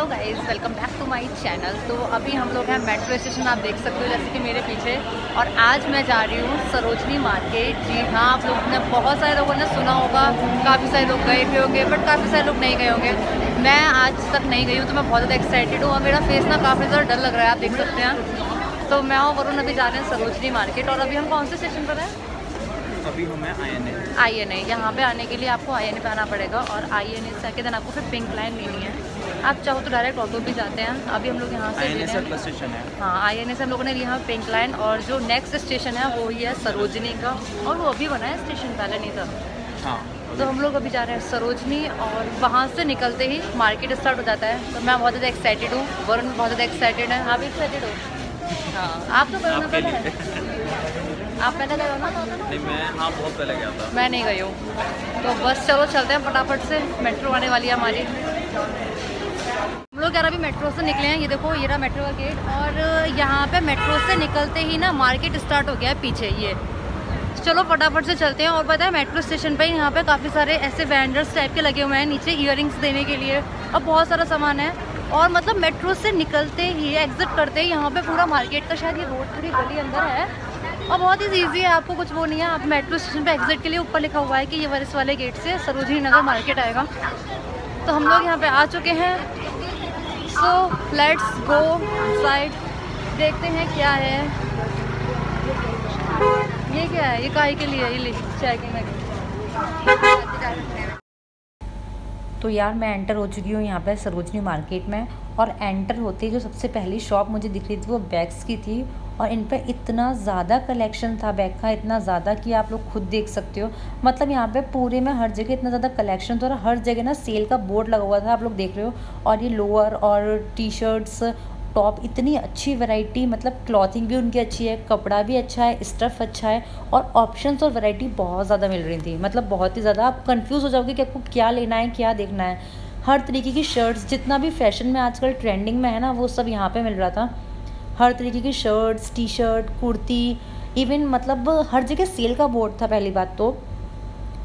Hello guys welcome back to my channel तो अभी हम लोग हैं मेट्रो स्टेशन आप देख सकते हो जैसे कि मेरे पीछे। और आज मैं जा रही हूँ सरोजनी मार्केट। जी हाँ आप लोगों ने बहुत सारे लोगों ने सुना होगा। काफ़ी सारे लोग गए भी होंगे बट काफ़ी सारे लोग नहीं गए होंगे। मैं आज तक नहीं गई हूँ तो मैं बहुत ज़्यादा एक्साइटेड हूँ। और मेरा फेस ना काफ़ी ज़्यादा डर लग रहा है आप देख सकते हैं। तो मैं और वरुण अभी जा रहे हैं सरोजनी मार्केट। और अभी हम कौन से स्टेशन पर हैं? अभी हूँ मैं I N A I N A यहाँ पर आने के लिए आपको आई एन ए पे आना पड़ेगा। और आई एन ए से आके देन आपको फिर पिंक लाइन लेनी है। आप चाहो तो डायरेक्ट ऑटो भी जाते हैं। अभी हम लोग यहाँ से आई स्टेशन है। हाँ। आई एन ए से हम लोगों ने लिया पिंक लाइन और जो नेक्स्ट स्टेशन है वो ही है सरोजनी का। और वो अभी बना है स्टेशन पहले नहीं था। हाँ तो हम लोग अभी जा रहे हैं सरोजनी और वहाँ से निकलते ही मार्केट स्टार्ट हो जाता है। तो मैं बहुत ज़्यादा एक्साइटेड हूँ। वरुण बहुत ज़्यादा एक्साइटेड है। आप एक्साइटेड हो? हाँ। आप तो हो ना पहले? आप पहले गए हो ना नहीं मैं हाँ बहुत पहले गया था। मैं नहीं गई हूँ। तो बस चलो चलते हैं फटाफट से। मेट्रो आने वाली है हमारी। लोग यार अभी मेट्रो से निकले हैं, ये देखो, ये रहा मेट्रो का गेट और यहाँ पे मेट्रो से निकलते ही ना मार्केट स्टार्ट हो गया है पीछे, ये। चलो, फटाफट से चलते हैं। और पता है, मेट्रो स्टेशन पे यहाँ पे काफ़ी सारे ऐसे वेंडर्स टाइप के लगे हुए हैं नीचे इयर देने के लिए। और बहुत सारा सामान है। और मतलब मेट्रो से निकलते ही एग्जिट करते ही यहाँ पे पूरा मार्केट का शायद ये रोड थोड़ी गली अंदर है। और बहुत ही ईजी है, आपको कुछ वो नहीं है। आप मेट्रो स्टेशन पे एग्जिट के लिए ऊपर लिखा हुआ है कि ये वरिस वाले गेट से सरोजनी नगर मार्केट आएगा। तो हम लोग यहाँ पे आ चुके हैं। सो लेट्स गो साइड देखते हैं क्या है। ये क्या है? ये काहे के लिए ये चेकिंग में। तो यार, मैं एंटर हो चुकी हूँ यहाँ पे सरोजनी मार्केट में और एंटर होते ही जो सबसे पहली शॉप मुझे दिख रही थी वो बैग्स की थी और इन पर इतना ज़्यादा कलेक्शन था बैग का, इतना ज़्यादा कि आप लोग खुद देख सकते हो। मतलब यहाँ पे पूरे में हर जगह इतना ज़्यादा कलेक्शन था और हर जगह ना सेल का बोर्ड लगा हुआ था, आप लोग देख रहे हो। और ये लोअर और टी शर्ट्स टॉप इतनी अच्छी वैरायटी मतलब क्लॉथिंग भी उनकी अच्छी है, कपड़ा भी अच्छा है स्टफ़ अच्छा है और ऑप्शंस और वैरायटी बहुत ज़्यादा मिल रही थी। मतलब बहुत ही ज़्यादा, आप कंफ्यूज हो जाओगे कि आपको क्या लेना है, क्या देखना है। हर तरीके की शर्ट्स जितना भी फ़ैशन में आजकल ट्रेंडिंग में है ना, वो सब यहाँ पे मिल रहा था। हर तरीके की shirts T shirt kurti even मतलब हर जगह सेल का बोर्ड था पहली बात तो।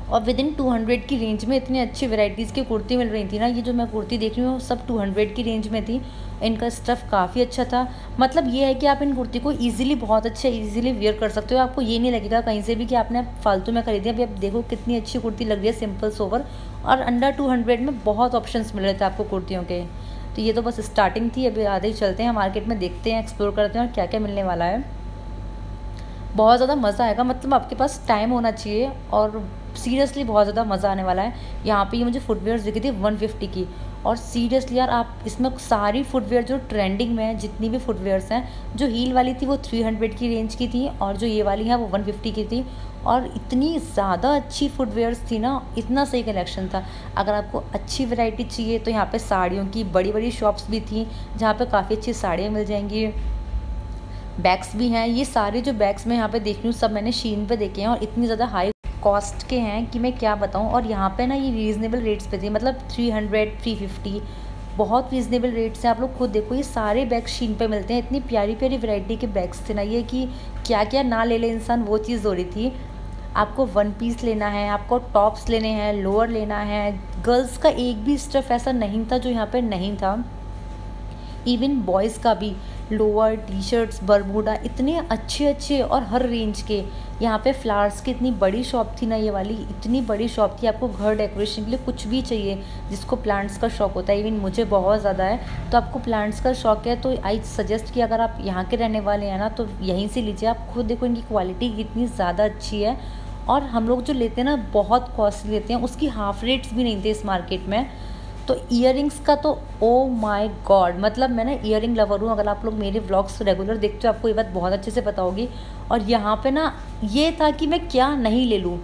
और विद इन टू हंड्रेड की रेंज में इतनी अच्छी वैरायटीज़ की कुर्ती मिल रही थी ना, ये जो मैं कुर्ती देख रही हूँ, सब टू हंड्रेड की रेंज में थी। इनका स्टफ़ काफ़ी अच्छा था। मतलब ये है कि आप इन कुर्ती को ईजिली बहुत अच्छे ईजिली वेयर कर सकते हो। आपको ये नहीं लगेगा कहीं से भी कि आपने फालतू में खरीदी अभी आप देखो कितनी अच्छी कुर्ती लग रही है सिंपल सोवर और अंडर टू हंड्रेड में बहुत ऑप्शन मिल रहे थे आपको कुर्तियों के। तो ये तो बस स्टार्टिंग थी, अभी आधे ही चलते हैं मार्केट में देखते हैं एक्सप्लोर करते हैं और क्या क्या मिलने वाला है। बहुत ज़्यादा मज़ा आएगा मतलब आपके पास टाइम होना चाहिए और सीरियसली बहुत ज़्यादा मज़ा आने वाला है। यहाँ पे ये मुझे फुटवेयर दिखी थी 150 की और सीरियसली यार आप इसमें सारी फुटवेयर जो ट्रेंडिंग में है, जितनी भी फुटवेयर्स हैं, जो हील वाली थी वो 300 की रेंज की थी और जो ये वाली है वो 150 की थी और इतनी ज़्यादा अच्छी फुटवेयर्स थी ना, इतना सही कलेक्शन था। अगर आपको अच्छी वैरायटी चाहिए तो यहाँ पे साड़ियों की बड़ी बड़ी शॉप्स भी थी, जहाँ पे काफ़ी अच्छी साड़ियाँ मिल जाएँगी। बैग्स भी हैं। ये सारे जो बैग्स मैं यहाँ पे देख रही हूँ, सब मैंने शीन पे देखे हैं और इतनी ज़्यादा हाई कॉस्ट के हैं कि मैं क्या बताऊँ। और यहाँ पे ना ये रीज़नेबल रेट्स पे थे मतलब थ्री हंड्रेड थ्री फिफ्टी बहुत रीज़नेबल रेट्स हैं। आप लोग खुद देखो, ये सारे बैग्स शीन पे मिलते हैं। इतनी प्यारी प्यारी वैरायटी के बैग्स थे ना ये कि क्या क्या ना ले ले इंसान, वो चीज़ हो रही थी। आपको वन पीस लेना है, आपको टॉप्स लेने हैं लोअर लेना है। गर्ल्स का एक भी स्टफ़ ऐसा नहीं था जो यहाँ पर नहीं था। इवन बॉयज़ का भी लोअर टी शर्ट्स बरमूडा इतने अच्छे अच्छे और हर रेंज के। यहाँ पे फ्लावर्स की इतनी बड़ी शॉप थी ना ये वाली, इतनी बड़ी शॉप थी। आपको घर डेकोरेशन के लिए कुछ भी चाहिए, जिसको प्लांट्स का शौक होता है। इवन मुझे बहुत ज़्यादा है तो आपको प्लांट्स का शौक है तो आई सजेस्ट कि अगर आप यहाँ के रहने वाले हैं ना तो यहीं से लीजिए। आप खुद देखो इनकी क्वालिटी कितनी ज़्यादा अच्छी है। और हम लोग जो लेते हैं ना, बहुत कॉस्टली लेते हैं, उसकी हाफ़ रेट्स भी नहीं थे इस मार्केट में। तो इयर का तो ओ माई गॉड मतलब मैं ना इयर लवर हूँ, अगर आप लोग मेरे व्लॉग्स रेगुलर देखते हो, आपको ये बात बहुत अच्छे से पता होगी। और यहाँ पे ना, ये था कि मैं क्या नहीं ले लूँ।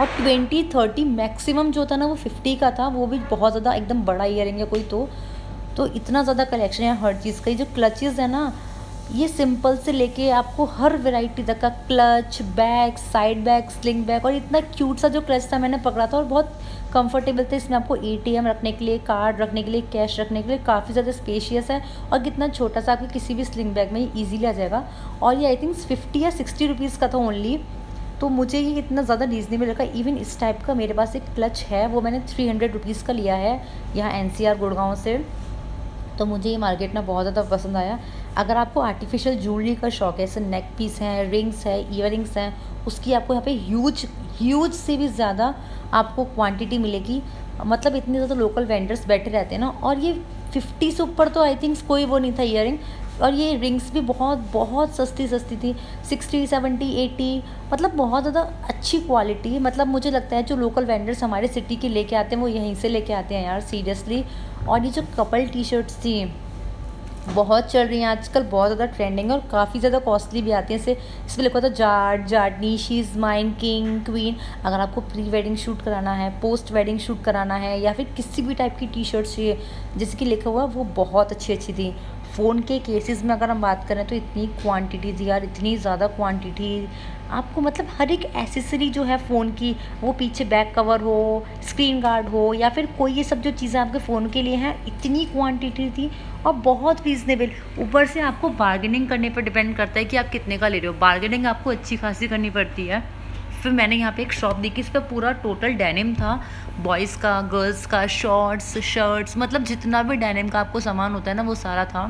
और ट्वेंटी थर्टी मैक्सिमम जो था ना, वो फिफ्टी का था, वो भी बहुत ज़्यादा एकदम बड़ा इयर है कोई तो। तो इतना ज़्यादा कलेक्शन है हर चीज़ का। ये जो क्लचेज़ है ना ये सिंपल से लेके आपको हर वैरायटी तक का clutch bag side bag sling bag और इतना क्यूट सा जो क्लच था मैंने पकड़ा था और बहुत कंफर्टेबल था। इसमें आपको एटीएम रखने के लिए कार्ड रखने के लिए कैश रखने के लिए काफ़ी ज़्यादा स्पेशियस है और कितना छोटा सा आपको किसी भी स्लिंग बैग में ईजीली आ जाएगा। और ये आई थिंक फिफ्टी या सिक्सटी रुपीज़ का था ओनली तो मुझे ये इतना ज़्यादा रीजनेबल लगा। इवन इस टाइप का मेरे पास एक क्लच है, वो मैंने थ्री हंड्रेड रुपीज़ का लिया है यहाँ एन सी गुड़गांव से। तो मुझे ये मार्केट ना बहुत ज़्यादा पसंद आया। अगर आपको आर्टिफिशियल ज्वेलरी का शौक है जैसे नेक पीस हैं रिंग्स है इयर हैं, उसकी आपको यहाँ पे ह्यूज ह्यूज से भी ज़्यादा आपको क्वांटिटी मिलेगी। मतलब इतने ज़्यादा लोकल वेंडर्स बैठे रहते हैं ना, और ये फिफ्टी से ऊपर तो आई थिंक कोई वो नहीं था इयर और ये रिंग्स भी बहुत बहुत सस्ती सस्ती थी। सिक्सटी सेवेंटी एटी मतलब बहुत ज़्यादा अच्छी क्वालिटी मतलब मुझे लगता है जो लोकल वेंडर्स हमारे सिटी के लेके आते हैं, वो यहीं से लेके आते हैं यार सीरियसली और ये जो कपल टी शर्ट्स थी बहुत चल रही हैं आजकल, बहुत ज़्यादा ट्रेंडिंग है और काफ़ी ज़्यादा कॉस्टली भी आती हैं। इसे इसमें लिखा है Jat, Jatni she is mine king queen अगर आपको प्री वेडिंग शूट कराना है पोस्ट वेडिंग शूट कराना है, या फिर किसी भी टाइप की टी शर्ट चाहिए, जैसे कि लिखा हुआ, वो बहुत अच्छी अच्छी थी। फ़ोन के केसेस में अगर हम बात करें तो इतनी क्वांटिटी थी यार, इतनी ज़्यादा क्वांटिटी आपको मतलब हर एक एसेसरी जो है फ़ोन की, वो पीछे बैक कवर हो स्क्रीन गार्ड हो, या फिर कोई ये सब जो चीज़ें आपके फ़ोन के लिए हैं, इतनी क्वांटिटी थी और बहुत रीज़नेबल ऊपर से आपको बार्गेनिंग करने पर डिपेंड करता है कि आप कितने का ले रहे हो। बार्गेनिंग आपको अच्छी खासी करनी पड़ती है। फिर मैंने यहाँ पे एक शॉप देखी, इस पर पूरा टोटल डेनिम था। बॉयज़ का गर्ल्स का शॉर्ट्स शर्ट्स मतलब जितना भी डेनिम का आपको सामान होता है ना, वो सारा था।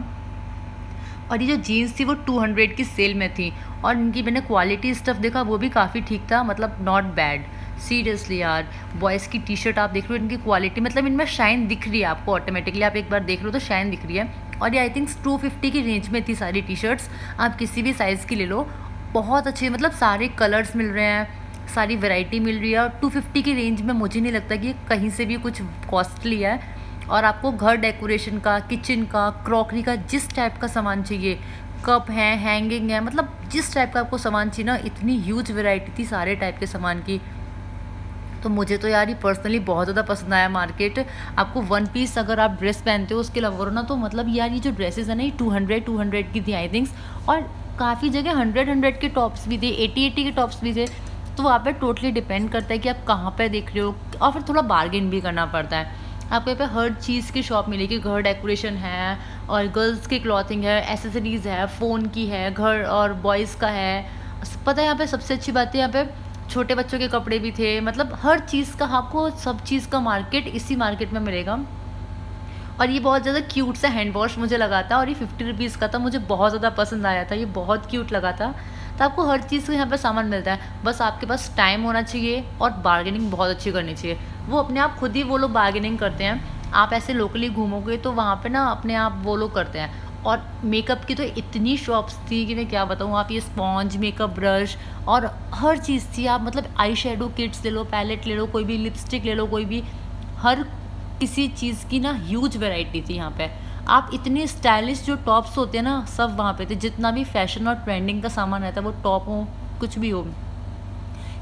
और ये जो जीन्स थी वो टू हंड्रेड की सेल में थी और इनकी मैंने क्वालिटी स्टफ़ देखा, वो भी काफ़ी ठीक था मतलब नॉट बैड सीरियसली यार बॉयज़ की टी शर्ट आप देख रहे हो, इनकी क्वालिटी मतलब इनमें शाइन दिख रही है आपको ऑटोमेटिकली आप एक बार देख रहे हो तो शाइन दिख रही है। और ये आई थिंक टू फिफ्टी की रेंज में थी सारी टी शर्ट्स आप किसी भी साइज़ की ले लो, बहुत अच्छे मतलब सारे कलर्स मिल रहे हैं, सारी वैरायटी मिल रही है। और टू फिफ्टी की रेंज में मुझे नहीं लगता कि कहीं से भी कुछ कॉस्टली है। और आपको घर डेकोरेशन का, किचन का क्रॉकरी का, जिस टाइप का सामान चाहिए, कप है हैंगिंग है मतलब जिस टाइप का आपको सामान चाहिए ना, इतनी ह्यूज वैरायटी थी सारे टाइप के सामान की। तो मुझे तो यार ये पर्सनली बहुत ज़्यादा पसंद आया मार्केट आपको वन पीस अगर आप ड्रेस पहनते हो, उसके लवर ना तो मतलब यार ये जो ड्रेसेस है ना, ये टू हंड्रेड टू हंड्रेड की थी आई थिंक्स और काफ़ी जगह हंड्रेड हंड्रेड के टॉप्स भी थे एटी एटी के टॉप्स भी थे। तो वहाँ पर टोटली डिपेंड करता है कि आप कहाँ पर देख रहे हो, और फिर थोड़ा बार्गेन भी करना पड़ता है। आपको यहाँ पे हर चीज़ की शॉप मिलेगी। घर डेकोरेशन है और गर्ल्स की क्लॉथिंग है एसेसरीज़ है फ़ोन की है, घर और बॉयज़ का है। पता है यहाँ पे सबसे अच्छी बात है, यहाँ पे छोटे बच्चों के कपड़े भी थे। मतलब हर चीज़ का आपको सब चीज़ का मार्केट इसी मार्केट में मिलेगा। और ये बहुत ज़्यादा क्यूट सा हैंड वॉश मुझे लगा था और ये फिफ्टी रुपीज़ का था। मुझे बहुत ज़्यादा पसंद आया था। ये बहुत क्यूट लगा था। तो आपको हर चीज़ का यहाँ पर सामान मिलता है। बस आपके पास टाइम होना चाहिए और बार्गेनिंग बहुत अच्छी करनी चाहिए। वो अपने आप खुद ही वो लोग बार्गेनिंग करते हैं। आप ऐसे लोकली घूमोगे तो वहाँ पे ना अपने आप वो लोग करते हैं। और मेकअप की तो इतनी शॉप्स थी कि मैं क्या बताऊँ, आप ये स्पॉन्ज मेकअप ब्रश और हर चीज़ थी। आप मतलब आई शेडो किट्स ले लो पैलेट ले लो, कोई भी लिपस्टिक ले लो, कोई भी, हर किसी चीज़ की ना ह्यूज वेराइटी थी यहाँ पे। आप इतने स्टाइलिश जो टॉप्स होते हैं ना, सब वहाँ पे थे। जितना भी फ़ैशन और ट्रेंडिंग का सामान रहता है, वो टॉप हो, कुछ भी हो।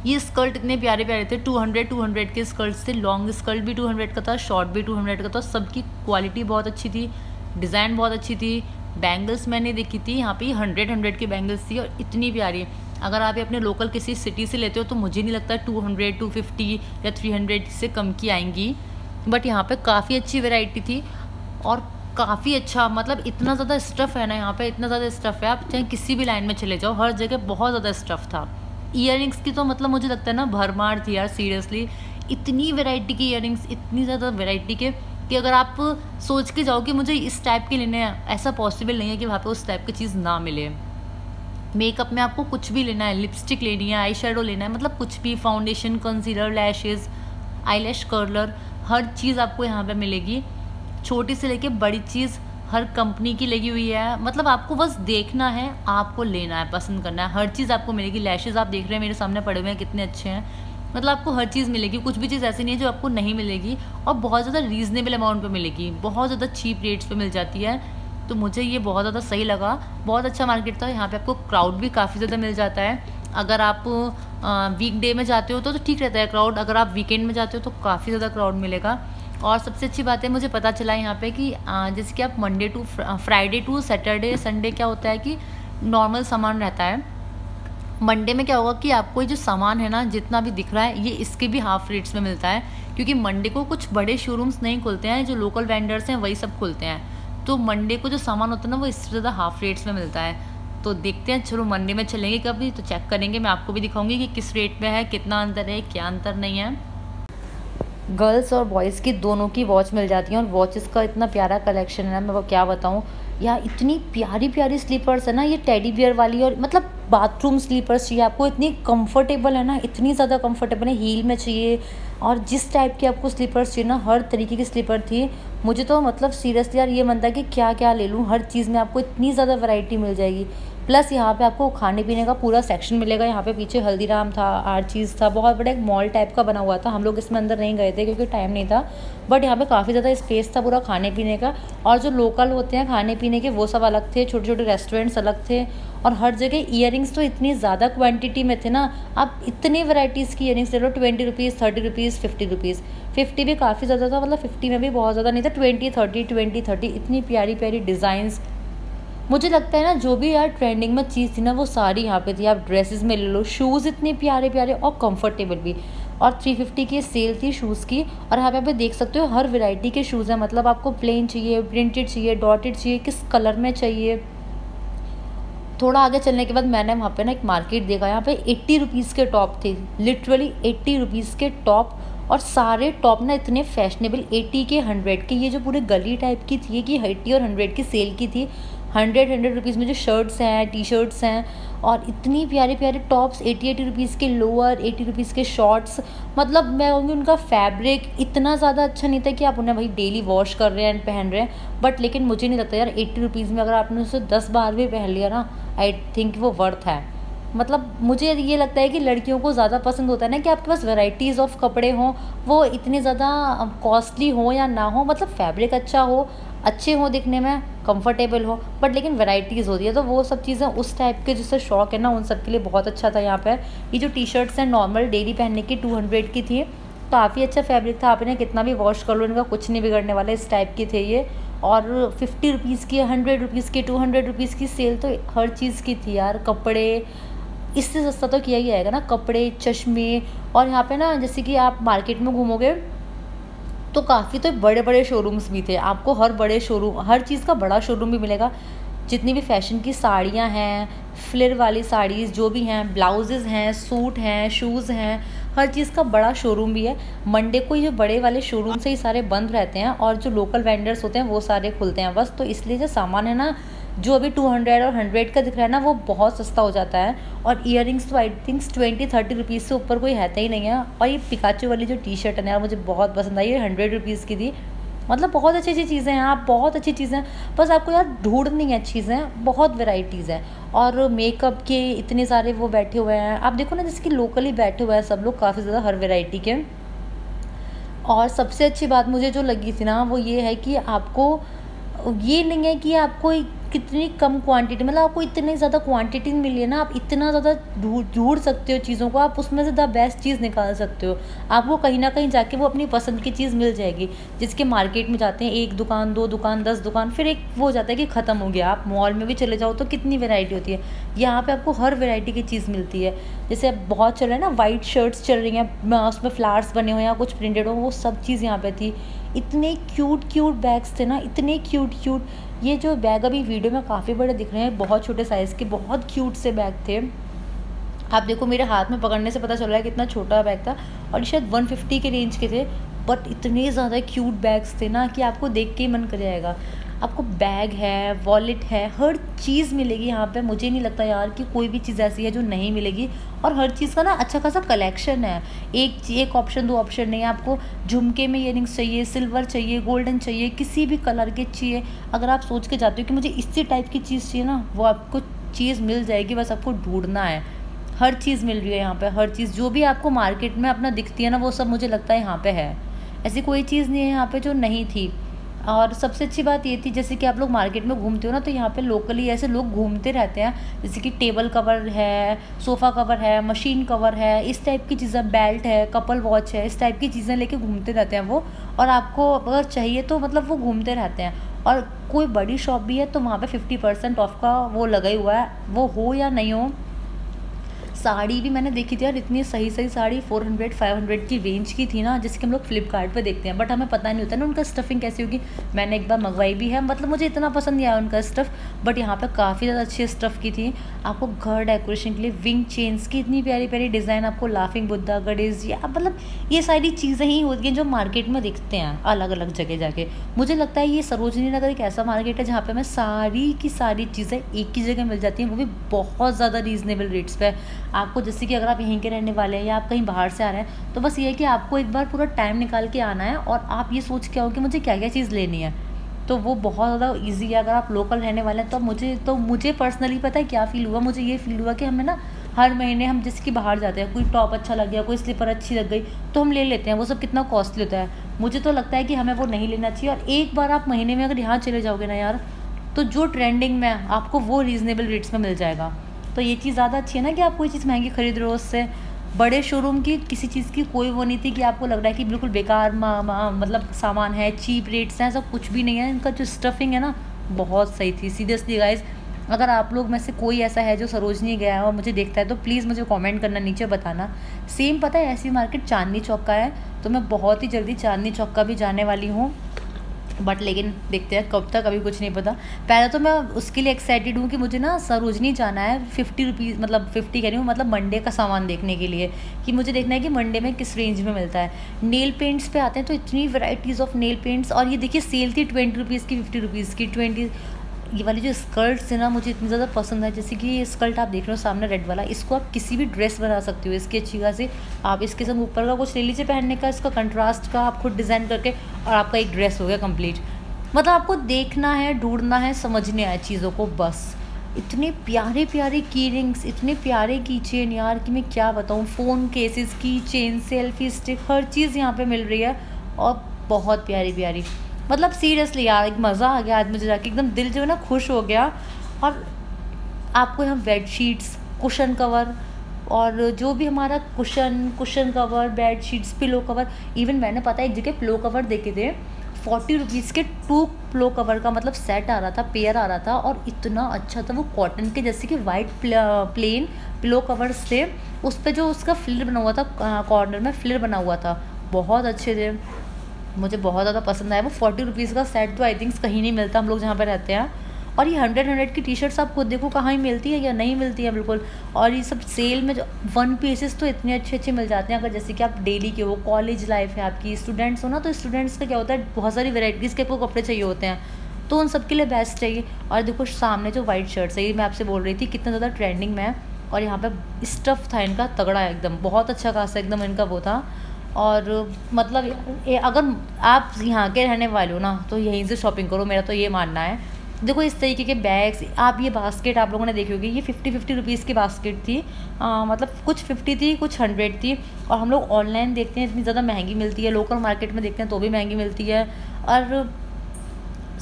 ये स्कर्ट इतने प्यारे प्यारे थे 200 200 के स्कर्ट्स थे। लॉन्ग स्कर्ट भी 200 का था शॉर्ट भी 200 का था। सबकी क्वालिटी बहुत अच्छी थी डिज़ाइन बहुत अच्छी थी। बैंगल्स मैंने देखी थी, यहाँ पे हंड्रेड हंड्रेड की बैंगल्स थी और इतनी प्यारी। अगर आप अपने लोकल किसी सिटी से लेते हो तो मुझे नहीं लगता टू हंड्रेड टू फिफ्टी या थ्री हंड्रेड से कम की आएँगी। बट यहाँ पे काफ़ी अच्छी वेराइटी थी और काफ़ी अच्छा मतलब इतना ज़्यादा स्टफ़ है ना यहाँ पे, इतना ज़्यादा स्टफ़ है, आप चाहे किसी भी लाइन में चले जाओ, हर जगह बहुत ज़्यादा स्टफ़ था। इयर की तो मतलब मुझे लगता है ना, भरमार थी यार सीरियसली इतनी वेराइटी की इयर इतनी ज़्यादा वेराइटी के, कि अगर आप सोच के जाओ कि मुझे इस टाइप के लेने हैं, ऐसा पॉसिबल नहीं है कि वहाँ पे उस टाइप की चीज़ ना मिले। मेकअप में आपको कुछ भी लेना है लिपस्टिक लेनी है आई शेडो लेना है मतलब कुछ भी foundation concealer lashes eyelash curler हर चीज़ आपको यहाँ पे मिलेगी। छोटी से लेके बड़ी चीज़ हर कंपनी की लगी हुई है। मतलब आपको बस देखना है आपको लेना है पसंद करना है। हर चीज़ आपको मिलेगी। लैशेज़ आप देख रहे हैं मेरे सामने पड़े हुए हैं कितने अच्छे हैं। मतलब आपको हर चीज़ मिलेगी। कुछ भी चीज़ ऐसी नहीं है जो आपको नहीं मिलेगी और बहुत ज़्यादा रीज़नेबल अमाउंट पे मिलेगी। बहुत ज़्यादा चीप रेट्स पे मिल जाती है। तो मुझे ये बहुत ज़्यादा सही लगा। बहुत अच्छा मार्केट था। यहाँ पे आपको क्राउड भी काफ़ी ज़्यादा मिल जाता है। अगर आप वीकडे में जाते हो तो, तो ठीक रहता है क्राउड अगर आप वीकेंड में जाते हो तो काफ़ी ज़्यादा क्राउड मिलेगा। और सबसे अच्छी बात है, मुझे पता चला यहाँ पे कि जैसे कि आप Monday to Friday to Saturday Sunday क्या होता है कि नॉर्मल सामान रहता है। मंडे में क्या होगा कि आपको ये जो सामान है ना, जितना भी दिख रहा है, ये इसके भी हाफ़ रेट्स में मिलता है। क्योंकि मंडे को कुछ बड़े शोरूम्स नहीं खुलते हैं, जो लोकल वेंडर्स हैं, वही सब खुलते हैं। तो मंडे को जो सामान होता है ना, वो इससे ज़्यादा हाफ़ रेट्स में मिलता है। तो देखते हैं, चलो मंडे में चलेंगे कभी तो चेक करेंगे। मैं आपको भी दिखाऊँगी कि किस रेट में है, कितना अंतर है, क्या अंतर नहीं है। गर्ल्स और बॉयज़ की दोनों की वॉच मिल जाती हैं और वॉचेस का इतना प्यारा कलेक्शन है मैं वो क्या बताऊँ? यार इतनी प्यारी प्यारी स्लीपर्स है ना, ये टेडी बियर वाली और मतलब बाथरूम स्लीपर्स चाहिए आपको, इतनी कंफर्टेबल है ना, इतनी ज़्यादा कंफर्टेबल है हील में चाहिए। और जिस टाइप की आपको स्लीपर्स चाहिए ना, हर तरीके की स्लीपर थी। मुझे तो मतलब सीरियसली यार ये मनता है कि क्या क्या ले लूँ, हर चीज़ में आपको इतनी ज़्यादा वैरायटी मिल जाएगी। प्लस यहाँ पे आपको खाने पीने का पूरा सेक्शन मिलेगा। यहाँ पे पीछे हल्दीराम था आर चीज़ था, बहुत बड़ा एक मॉल टाइप का बना हुआ था। हम लोग इसमें अंदर नहीं गए थे क्योंकि टाइम नहीं था। बट यहाँ पे काफ़ी ज़्यादा स्पेस था पूरा खाने पीने का। और जो लोकल होते हैं खाने पीने के, वो सब अलग थे। छोटे छोटे रेस्टोरेंट्स अलग थे। और हर जगह इयर तो इतनी ज़्यादा क्वान्टिटी में थे ना। आप इतनी वराइटीज़ की इयर ले लो twenty rupees thirty rupees fifty rupees fifty भी काफ़ी ज़्यादा था मतलब फिफ्टी में भी बहुत ज़्यादा नहीं था। ट्वेंटी थर्टी ट्वेंटी थर्टी इतनी प्यारी प्यारी डिज़ाइंस मुझे लगता है ना, जो भी यार ट्रेंडिंग में चीज़ थी ना, वो सारी यहाँ पे थी। आप ड्रेसेस में ले लो शूज़ इतने प्यारे प्यारे और कंफर्टेबल भी। और 350 की सेल थी शूज़ की, और यहाँ पे आप देख सकते हो, हर वैरायटी के शूज़ हैं। मतलब आपको प्लेन चाहिए प्रिंटेड चाहिए डॉटेड चाहिए, किस कलर में चाहिए। थोड़ा आगे चलने के बाद मैंने वहाँ पे ना एक मार्केट देखा, यहाँ पे एट्टी रुपीज़ के टॉप थे। लिटरली एट्टी रुपीज़ के टॉप और सारे टॉप ना इतने फैशनेबल एटी के हंड्रेड के। ये जो पूरे गली टाइप की थी कि एट्टी और हंड्रेड की सेल की थी हंड्रेड हंड्रेड रुपीज़ में जो शर्ट्स हैं टी शर्ट्स हैं और इतनी प्यारे प्यारे टॉप्स एटी एटी रुपीज़ के लोअर एटी रुपीज़ के शॉर्ट्स मतलब मैं कहूँगी उनका फैब्रिक इतना ज़्यादा अच्छा नहीं था कि आप उन्हें भाई डेली वॉश कर रहे हैं एंड पहन रहे हैं। बट लेकिन मुझे नहीं लगता यार एट्टी रुपीज़ में अगर आपने उसे दस बार भी पहन लिया ना आई थिंक वो वर्थ है। मतलब मुझे ये लगता है कि लड़कियों को ज़्यादा पसंद होता है ना कि आपके पास वैराइटीज़ ऑफ़ कपड़े हों, वो इतने ज़्यादा कॉस्टली हो या ना हो मतलब फैब्रिक अच्छा हो अच्छे हों दिखने में कंफर्टेबल हो बट लेकिन वैराइटीज़ होती है तो वो सब चीज़ें उस टाइप के जिससे शौक है ना, उन सब के लिए बहुत अच्छा था यहाँ पर। ये जो टी शर्ट्स हैं नॉर्मल डेली पहनने की टू हंड्रेड की थी, काफ़ी अच्छा फैब्रिक था आपने कितना भी वॉश कर लो, इनका कुछ नहीं बिगड़ने वाला, इस टाइप के थे ये। और फिफ्टी रुपीज़ की हंड्रेड रुपीज़ की टू हंड्रेड रुपीज़ की सेल तो हर चीज़ की थी यार, कपड़े। इससे सस्ता तो किया ही आएगा ना, कपड़े, चश्मे, और यहाँ पे ना, जैसे कि आप मार्केट में घूमोगे तो काफ़ी तो बड़े बड़े शोरूम्स भी थे। आपको हर बड़े शोरूम हर चीज़ का बड़ा शोरूम भी मिलेगा। जितनी भी फ़ैशन की साड़ियाँ हैं फ्लिर वाली साड़ीज़, जो भी हैं ब्लाउजेज़ हैं सूट हैं शूज़ हैं, हर चीज़ का बड़ा शोरूम भी है। मंडे को ये बड़े वाले शोरूम से ही सारे बंद रहते हैं और जो लोकल वेंडर्स होते हैं, वो सारे खुलते हैं बस। तो इसलिए जो सामान है ना जो अभी टू हंड्रेड और हंड्रेड का दिख रहा है ना, वो बहुत सस्ता हो जाता है। और इयर तो I thinks twenty thirty rupees से ऊपर कोई रहता ही नहीं है। और ये पिकाचू वाली जो टी शर्ट है ना, मुझे बहुत पसंद आई। ये हंड्रेड रुपीज़ की थी। मतलब बहुत अच्छी अच्छी चीज़ें हैं, आप बहुत अच्छी चीज़ें हैं। बस आपको यार ढूंढनी है चीज़ें, बहुत वेराइटीज़ हैं। और मेकअप के इतने सारे वो बैठे हुए हैं। आप देखो ना, जैसे कि लोकली बैठे हुए हैं सब लोग, काफ़ी ज़्यादा हर वेराइटी के। और सबसे अच्छी बात मुझे जो लगी थी ना, वो ये है कि आपको, ये नहीं है कि आपको कितनी कम क्वांटिटी मतलब आपको इतनी ज़्यादा क्वांटिटी मिली है ना, आप इतना ज़्यादा ढूंढ सकते हो चीज़ों को, आप उसमें से द बेस्ट चीज़ निकाल सकते हो। आपको कहीं ना कहीं जाके वो अपनी पसंद की चीज़ मिल जाएगी। जिसके मार्केट में जाते हैं, एक दुकान, दो दुकान, दस दुकान, फिर एक वो हो जाता है कि ख़त्म हो गया। आप मॉल में भी चले जाओ तो कितनी वेराइटी होती है। यहाँ पर आपको हर वेराइटी की चीज़ मिलती है। जैसे अब बहुत चल रहा है ना वाइट शर्ट्स चल रही हैं उसमें फ्लावर्स बने हुए हैं, कुछ प्रिंटेड हो, वो सब चीज़ यहाँ पर थी। इतने क्यूट क्यूट बैग्स थे ना, इतने क्यूट क्यूट ये जो बैग अभी वीडियो में काफ़ी बड़े दिख रहे हैं, बहुत छोटे साइज़ के, बहुत क्यूट से बैग थे। आप देखो मेरे हाथ में पकड़ने से पता चल रहा है कितना छोटा बैग था और शायद 150 के रेंज के थे बट इतने ज़्यादा क्यूट बैग्स थे ना कि आपको देख के ही मन कर जाएगा। आपको बैग है वॉलेट है, हर चीज़ मिलेगी यहाँ पे। मुझे नहीं लगता यार कि कोई भी चीज़ ऐसी है जो नहीं मिलेगी। और हर चीज़ का ना अच्छा खासा कलेक्शन है। एक एक ऑप्शन दो ऑप्शन नहीं है। आपको झुमके में इयर चाहिए सिल्वर चाहिए गोल्डन चाहिए, किसी भी कलर के चाहिए। अगर आप सोच के जाते हो कि मुझे इसी टाइप की चीज़ चाहिए ना, वो आपको चीज़ मिल जाएगी, बस आपको ढूंढना है। हर चीज़ मिल रही है यहाँ पे, हर चीज़। जो भी आपको मार्केट में अपना दिखती है ना, वो सब मुझे लगता है यहाँ पे है। ऐसी कोई चीज़ नहीं है यहाँ पे जो नहीं थी। और सबसे अच्छी बात ये थी, जैसे कि आप लोग मार्केट में घूमते हो ना तो यहाँ पे लोकली ऐसे लोग घूमते रहते हैं। जैसे कि टेबल कवर है सोफ़ा कवर है मशीन कवर है, इस टाइप की चीज़ें बेल्ट है कपल वॉच है, इस टाइप की चीज़ें लेके घूमते रहते हैं वो। और आपको अगर चाहिए तो मतलब वो घूमते रहते हैं। और कोई बड़ी शॉप भी है तो वहाँ पर फिफ्टी परसेंट ऑफ़ का वो लगा हुआ है। वो हो या नहीं हो साड़ी भी मैंने देखी थी यार, इतनी सही सही sari four hundred five hundred की रेंज की थी ना, जिसके हम लोग फ्लिपकार्ट देखते हैं। बट हमें पता नहीं होता ना उनका स्टफिंग कैसी होगी। मैंने एक बार मंगवाई भी है मतलब मुझे इतना पसंद नहीं आया उनका स्टफ़ बट यहाँ पर काफ़ी ज़्यादा अच्छी स्टफ़ की थी। आपको घर डेकोरेशन के लिए विंग चेन्स की इतनी प्यारी प्यारी डिज़ाइन आपको लाफिंग बुद्धा गणेश या मतलब ये सारी चीज़ें ही होती हैं जो मार्केट में दिखते हैं अलग अलग जगह जाके। मुझे लगता है ये सरोजनी नगर एक ऐसा मार्केट है जहाँ पर हमें सारी की सारी चीज़ें एक ही जगह मिल जाती हैं, वो भी बहुत ज़्यादा रीज़नेबल रेट्स पर आपको जैसे कि अगर आप यहीं के रहने वाले हैं या आप कहीं बाहर से आ रहे हैं तो बस ये है कि आपको एक बार पूरा टाइम निकाल के आना है और आप ये सोच के आओ कि मुझे क्या क्या चीज़ लेनी है। तो वो बहुत ज़्यादा ईजी है। अगर आप लोकल रहने वाले हैं तो मुझे तो मुझे पर्सनली पता है क्या फ़ील हुआ। मुझे ये फ़ील हुआ कि हमें ना हर महीने हम जिसकी बाहर जाते हैं, कोई टॉप अच्छा लग गया, कोई स्लीपर अच्छी लग गई तो हम ले लेते हैं। वो सब कितना कॉस्टली होता है। मुझे तो लगता है कि हमें वो नहीं लेना चाहिए। और एक बार आप महीने में अगर यहाँ चले जाओगे ना यार तो जो ट्रेंडिंग में आपको वो रीज़नेबल रेट्स में मिल जाएगा। तो ये चीज़ ज़्यादा अच्छी है ना कि आप कोई चीज़ महँगी खरीद रहे हो उससे? बड़े शोरूम की किसी चीज़ की कोई वो नहीं थी कि आपको लग रहा है कि बिल्कुल बेकार मतलब सामान है चीप रेट्स हैं ऐसा कुछ भी नहीं है। इनका जो स्टफिंग है ना, बहुत सही थी। सीरियसली गाइज़ अगर आप लोग में से कोई ऐसा है जो सरोजनी गया है और मुझे देखता है तो प्लीज़ मुझे कमेंट करना, नीचे बताना। सेम पता है, ऐसी मार्केट चांदनी चौक का है तो मैं बहुत ही जल्दी चांदनी चौक का भी जाने वाली हूँ। बट लेकिन देखते हैं, कब तक, अभी कुछ नहीं पता। पहले तो मैं उसके लिए एक्साइटेड हूँ कि मुझे ना सरोजनी जाना है फिफ्टी रुपीज़ मतलब फिफ्टी कह रही हूँ मतलब मंडे का सामान देखने के लिए। कि मुझे देखना है कि मंडे में किस रेंज में मिलता है। नेल पेंट्स पे आते हैं तो इतनी वैराइटीज़ ऑफ़ नेल पेंट्स और ये देखिए सेल थी ट्वेंटी रुपीज़ की फिफ्टी रुपीज़ की ट्वेंटी ये वाली जो स्कर्ट्स है ना, मुझे इतनी ज़्यादा पसंद है, जैसे कि ये स्कर्ट आप देख रहे हो सामने रेड वाला, इसको आप किसी भी ड्रेस बना सकते हो, इसकी अच्छी खासी, आप इसके संग ऊपर का कुछ ले लीजिए पहनने का, इसका कंट्रास्ट का आप खुद डिज़ाइन करके, और आपका एक ड्रेस हो गया कंप्लीट मतलब आपको देखना है, ढूंढना है, समझने आए चीज़ों को, बस। इतने प्यारे प्यारे की रिंग्स इतने प्यारे की चेन यार, कि मैं क्या बताऊँ फ़ोन केसेस की चेन सेल्फी स्टिक हर चीज़ यहाँ पे मिल रही है, और बहुत प्यारी प्यारी। मतलब सीरियसली यार, एक मज़ा आ गया आज मुझे जाके। एकदम दिल जो है ना खुश हो गया। और आपको यहाँ बेड शीट्स कुशन कवर और जो भी हमारा cushion cushion cover bed sheets pillow cover even मैंने पता है एक जगह पिलो कवर देखे थे। फोर्टी रुपीज़ के टू प्लो कवर का मतलब सेट आ रहा था पेयर आ रहा था और इतना अच्छा था वो कॉटन के जैसे कि वाइट प्लेन पिलो कवर्स थे। उस पर जो उसका फ्लिर बना हुआ था कॉर्नर में फ्लिर बना हुआ था। बहुत अच्छे थे। मुझे बहुत ज़्यादा पसंद आया। वो फोर्टी रुपीज़ का सेट तो आई थिंक्स कहीं नहीं मिलता हम लोग जहाँ पर रहते हैं। और ये हंड्रेड हंड्रेड की टी शर्ट्स आप खुद देखो कहाँ ही मिलती है या नहीं मिलती है बिल्कुल। और ये सब सेल में जो वन पीसेस तो इतने अच्छे अच्छे मिल जाते हैं। अगर जैसे कि आप डेली के हो कॉलेज लाइफ है आपकी स्टूडेंट्स हो ना तो स्टूडेंट्स का क्या होता है, बहुत सारी वेराइटीज़ के आपको कपड़े चाहिए होते हैं। तो उन सब के लिए बेस्ट चाहिए और देखो सामने जो वाइट शर्ट्स है, ये मैं आपसे बोल रही थी, कितना ज़्यादा ट्रेंडिंग में है। और यहाँ पे स्टफ़ था इनका, तगड़ा एकदम, बहुत अच्छा खासा एकदम इनका वो था। और मतलब ए, अगर आप यहाँ के रहने वाले हो ना तो यहीं से शॉपिंग करो मेरा तो ये मानना है। देखो इस तरीके के बैग्स आप ये बास्केट आप लोगों ने देखी होगी ये फिफ्टी फिफ्टी रुपीज़ की बास्केट थी। आ, मतलब कुछ फिफ्टी थी कुछ हंड्रेड थी। और हम लोग ऑनलाइन देखते हैं इतनी ज़्यादा महँगी मिलती है। लोकल मार्केट में देखते हैं तो भी महँगी मिलती है। और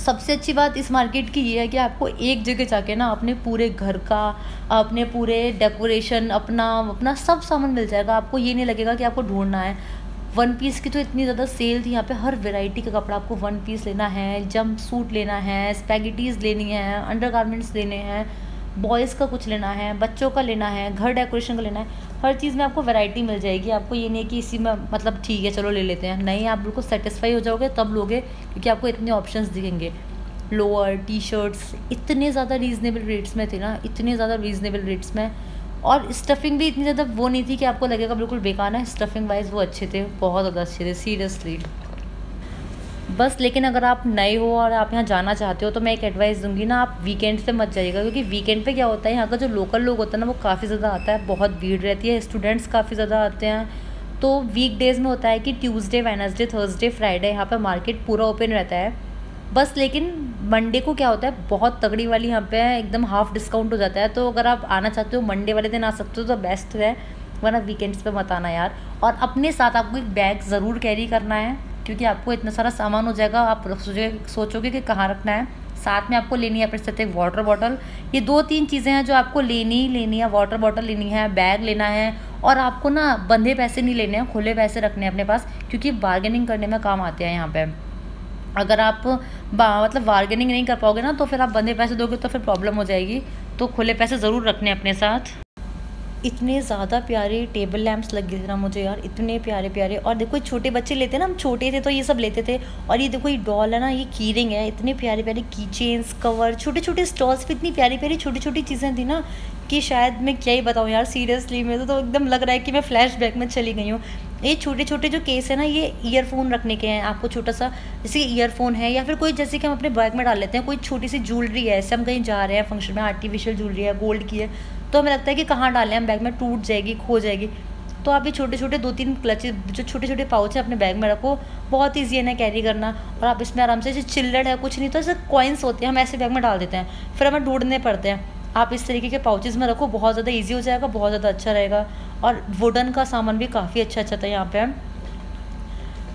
सबसे अच्छी बात इस मार्केट की ये है कि आपको एक जगह जाके ना अपने पूरे घर का, अपने पूरे डेकोरेशन अपना अपना सब सामान मिल जाएगा। आपको ये नहीं लगेगा कि आपको ढूंढना है। वन पीस की तो इतनी ज़्यादा सेल थी यहाँ पे। हर वैरायटी का कपड़ा आपको वन पीस लेना है जंप सूट लेना है स्पैगेटीज़ लेनी है अंडर लेने हैं बॉयज़ का कुछ लेना है, बच्चों का लेना है, घर डेकोरेशन का लेना है। हर चीज़ में आपको वैरायटी मिल जाएगी। आपको ये नहीं कि इसी में मतलब ठीक है, चलो ले लेते हैं। नहीं, आप बिल्कुल सेटिस्फाई हो जाओगे, तब लोगे, क्योंकि आपको इतने ऑप्शन दिखेंगे। लोअर टी शर्ट्स इतने ज़्यादा रीज़नेबल रेट्स में थे ना, इतने ज़्यादा रीज़नेबल रेट्स में। और स्टफिंग भी इतनी ज़्यादा वो नहीं थी कि आपको लगेगा, बिल्कुल बेकार है। स्टफिंग वाइज वो अच्छे थे, बहुत ज़्यादा अच्छे थे सीरियसली बस, लेकिन अगर आप नए हो और आप यहाँ जाना चाहते हो तो मैं एक एडवाइस दूँगी ना, आप वीकेंड पे मत जाइएगा, क्योंकि वीकेंड पे क्या होता है, यहाँ का जो लोकल लोग होता है ना, वो काफ़ी ज़्यादा आता है, बहुत भीड़ रहती है स्टूडेंट्स काफ़ी ज़्यादा आते हैं। तो वीक डेज़ में होता है कि ट्यूसडे वेनसडे थर्सडे फ्राइडे यहाँ पर मार्केट पूरा ओपन रहता है। बस, लेकिन मंडे को क्या होता है, बहुत तगड़ी वाली यहाँ पे एकदम हाफ़ डिस्काउंट हो जाता है तो अगर आप आना चाहते हो मंडे वाले दिन आ सकते हो तो बेस्ट है, वरना वीकेंड्स पे मत आना यार। और अपने साथ आपको एक बैग ज़रूर कैरी करना है। क्योंकि आपको इतना सारा सामान हो जाएगा, आप सोचोगे सोचोगे कि कहाँ रखना है। साथ में आपको लेनी है अपने साथ एक वाटर बॉटल ये दो तीन चीज़ें हैं जो आपको लेनी लेनी है वाटर बॉटल लेनी है बैग लेना है, और आपको ना बंधे पैसे नहीं लेने हैं, खुले पैसे रखने हैं अपने पास, क्योंकि बार्गेनिंग करने में काम आते हैं यहाँ पर अगर आप मतलब बार्गेनिंग नहीं कर पाओगे ना तो फिर आप बंदे पैसे दोगे तो फिर प्रॉब्लम हो जाएगी। तो खुले पैसे ज़रूर रखने अपने साथ। इतने ज़्यादा प्यारे टेबल लैम्प्स लग थे ना मुझे यार, इतने प्यारे प्यारे। और देखो, ये छोटे बच्चे लेते ना, हम छोटे थे तो ये सब लेते थे। और ये देखो, ये डॉल है ना, ये की रिंग है, इतने प्यारे प्यारे की चेन्स कवर छोटे छोटे स्टॉल्स पे इतनी प्यारी प्यारी छोटी छोटी चीज़ें थी ना कि शायद मैं क्या ही बताऊँ यार सीरियसली मेरे तो एकदम लग रहा है कि मैं फ्लैश बैक में चली गई हूँ। ये छोटे छोटे जो केस है ना, ये ईयरफोन रखने के हैं, आपको छोटा सा, जैसे ईयरफोन है, या फिर कोई जैसे कि हम अपने बैग में डाल लेते हैं, कोई छोटी सी ज्वेलरी है, ऐसे हम कहीं जा रहे हैं फ़ंक्शन में आर्टिफिशियल ज्वेलरी है गोल्ड की है तो हमें लगता है कि कहाँ डालें, हम बैग में टूट जाएगी, खो जाएगी। तो आप ये छोटे छोटे दो तीन क्लच जो छोटे छोटे पाउच हैं अपने बैग में रखो। बहुत ईजी है ना कैरी करना और आप इसमें आराम से चिल्लड़ है, कुछ नहीं तो ऐसे कॉइन्स होते हैं, हम ऐसे बैग में डाल देते हैं। फिर हमें ढूँढने पड़ते हैं। आप इस तरीके के पाउचेज़ में रखो, बहुत ज़्यादा ईजी हो जाएगा, बहुत ज़्यादा अच्छा रहेगा। और वुडन का सामान भी काफ़ी अच्छा अच्छा था यहाँ पे।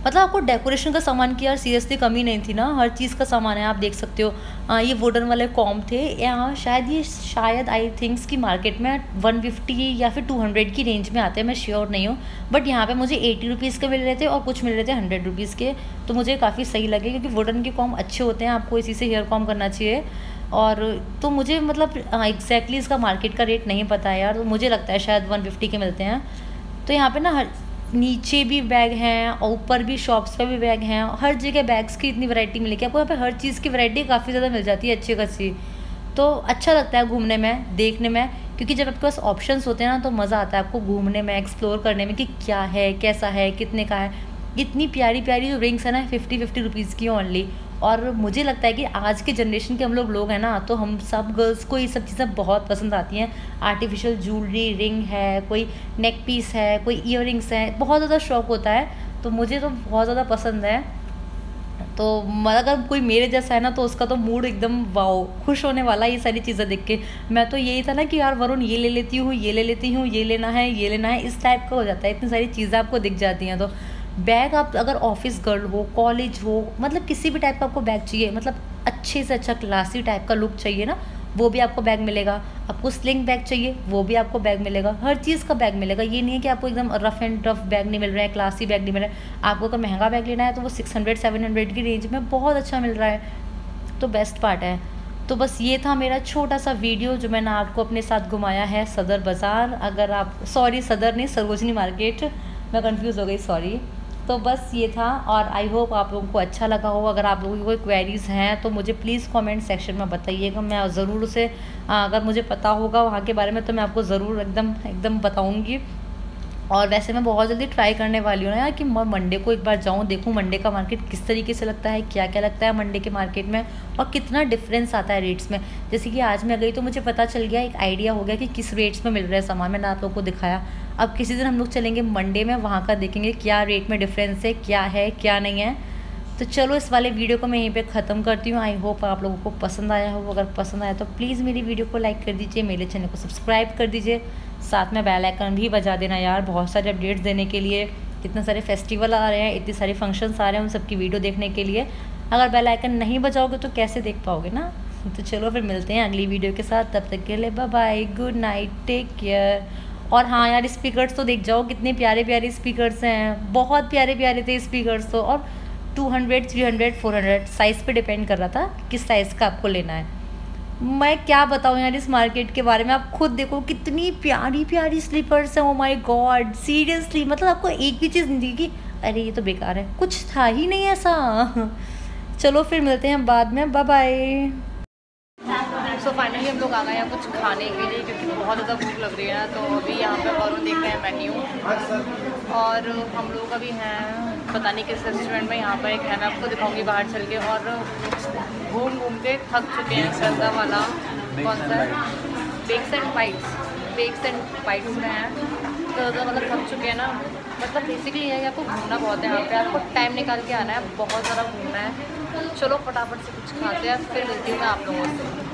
मतलब आपको डेकोरेशन का सामान की यार सीरियसली कमी नहीं थी ना? हर चीज़ का सामान है आप देख सकते हो। आ, ये वुडन वाले कॉम थे। यहाँ शायद ये शायद आई थिंक्स की मार्केट में 150 या फिर 200 की रेंज में आते हैं मैं श्योर नहीं हूँ। बट यहाँ पे मुझे एटी रुपीज़ के मिल रहे थे और कुछ मिल रहे थे हंड्रेड रुपीज़ के। तो मुझे काफ़ी सही लगे क्योंकि वुडन के कॉम अच्छे होते हैं आपको इसी से हेयर कॉम करना चाहिए। और तो मुझे मतलब एग्जैक्टली इसका मार्केट का रेट नहीं पता है यार। तो मुझे लगता है शायद वन फिफ्टी के मिलते हैं। तो यहाँ पे ना हर नीचे भी बैग हैं और ऊपर भी शॉप्स पर भी बैग हैं। हर जगह बैग्स की इतनी वैरायटी मिलेगी आपको यहाँ पे हर चीज़ की वैरायटी काफ़ी ज़्यादा मिल जाती है अच्छी खासी? तो अच्छा लगता है घूमने में, देखने में, क्योंकि जब आपके पास ऑप्शन होते हैं ना तो मज़ा आता है आपको घूमने में एक्सप्लोर करने में कि क्या है, कैसा है, कितने का है। इतनी प्यारी प्यारी जो रिंग्स है ना फिफ्टी फिफ्टी रुपीज़ की ओनली और मुझे लगता है कि आज के जनरेशन के हम लोग लोग हैं ना तो हम सब गर्ल्स को ये सब चीज़ें बहुत पसंद आती हैं। आर्टिफिशियल ज्वेलरी रिंग है, कोई नेक पीस है, कोई इयर है, बहुत ज़्यादा शौक होता है। तो मुझे तो बहुत ज़्यादा पसंद है। तो अगर कोई मेरे जैसा है ना तो उसका तो मूड एकदम वाओ खुश होने वाला ये सारी चीज़ें देख के। मैं तो यही था ना कि यार, वरुण, ये ले लेती हूँ, ये ले लेती हूँ, ये लेना है, ये लेना है। इस टाइप का हो जाता है। इतनी सारी चीज़ें आपको दिख जाती हैं। तो बैग आप अगर ऑफ़िस गर्ल हो, कॉलेज हो मतलब किसी भी टाइप का आपको बैग चाहिए मतलब अच्छे से अच्छा क्लासी टाइप का लुक चाहिए ना, वो भी आपको बैग मिलेगा। आपको स्लिंग बैग चाहिए, वो भी आपको बैग मिलेगा। हर चीज़ का बैग मिलेगा। ये नहीं है कि आपको एकदम रफ एंड रफ बैग नहीं मिल रहा है क्लासी बैग नहीं मिल रहा है। आपको अगर महँगा बैग लेना है तो वो सिक्स हंड्रेड सेवन हंड्रेड की रेंज में बहुत अच्छा मिल रहा है। तो बेस्ट पार्ट है। तो बस ये था मेरा छोटा सा वीडियो जो मैंने आपको अपने साथ घुमाया है, सदर बाज़ार। अगर आप सॉरी सदर नहीं, सरोजनी मार्केट। मैं कंफ्यूज हो गई सॉरी तो बस ये था और आई होप आप लोगों को अच्छा लगा हो अगर आप लोगों की कोई क्वेरीज़ हैं तो मुझे प्लीज़ कमेंट सेक्शन में बताइएगा। मैं ज़रूर उसे अगर मुझे पता होगा वहाँ के बारे में तो मैं आपको ज़रूर एकदम एकदम बताऊँगी। और वैसे मैं बहुत जल्दी ट्राई करने वाली हूँ ना यार कि मैं मंडे को एक बार जाऊँ, देखूँ मंडे का मार्केट किस तरीके से लगता है क्या क्या लगता है मंडे के मार्केट में और कितना डिफरेंस आता है रेट्स में। जैसे कि आज मैं गई तो मुझे पता चल गया, एक आइडिया हो गया कि किस रेट्स में मिल रहा है सामान, मैंने आप लोग को दिखाया। अब किसी दिन हम लोग चलेंगे मंडे में, वहाँ का देखेंगे क्या रेट में डिफरेंस है, क्या है, क्या नहीं है। तो चलो इस वाले वीडियो को मैं यहीं पे ख़त्म करती हूँ। आई होप आप लोगों को पसंद आया हो। अगर पसंद आया तो प्लीज़ मेरी वीडियो को लाइक कर दीजिए, मेरे चैनल को सब्सक्राइब कर दीजिए। साथ में बेल आइकन भी बजा देना यार, बहुत सारे अपडेट्स देने के लिए। इतने सारे फेस्टिवल आ रहे हैं, इतने सारे फ़ंक्शंस आ रहे हैं उन सबकी वीडियो देखने के लिए। अगर बेल आइकन नहीं बजाओगे तो कैसे देख पाओगे ना? तो चलो फिर मिलते हैं अगली वीडियो के साथ। तब तक के लिए bye bye good night take care और हाँ यार स्पीकर्स तो देख जाओ, कितने प्यारे प्यारे स्पीकर्स हैं। बहुत प्यारे प्यारे थे स्पीकर्स तो। और 200, 300, 400 साइज़ पे डिपेंड कर रहा था किस साइज़ का आपको लेना है। मैं क्या बताऊँ यार इस मार्केट के बारे में आप खुद देखो कितनी प्यारी प्यारी स्लीपर्स हैं ओ माय गॉड सीरियसली मतलब आपको एक भी चीज़ नहीं दी कि अरे ये तो बेकार है। कुछ था ही नहीं ऐसा। चलो फिर मिलते हैं बाद में बाय बाय सो फाइनली हम लोग आ गए हैं कुछ खाने के लिए क्योंकि बहुत ज़्यादा भूख लग रही है तो अभी यहाँ पे वरुण देख रहे हैं मेन्यू और हम लोग अभी हैं पता नहीं किस रेस्टोरेंट में यहाँ पर एक है मैं आपको दिखाऊँगी बाहर चल के। और घूम घूम के थक चुके हैं सरदा वाला कौन सा bakes and bites bakes and bites में हैं। तो ज़्यादा मतलब थक चुके हैं ना। मतलब बेसिकली है कि आपको घूमना बहुत है यहाँ पे। आपको टाइम निकाल के आना है बहुत ज़्यादा घूमना है। चलो फटाफट से कुछ खाते हैं फिर मिलती हूँ मैं आप लोगों से।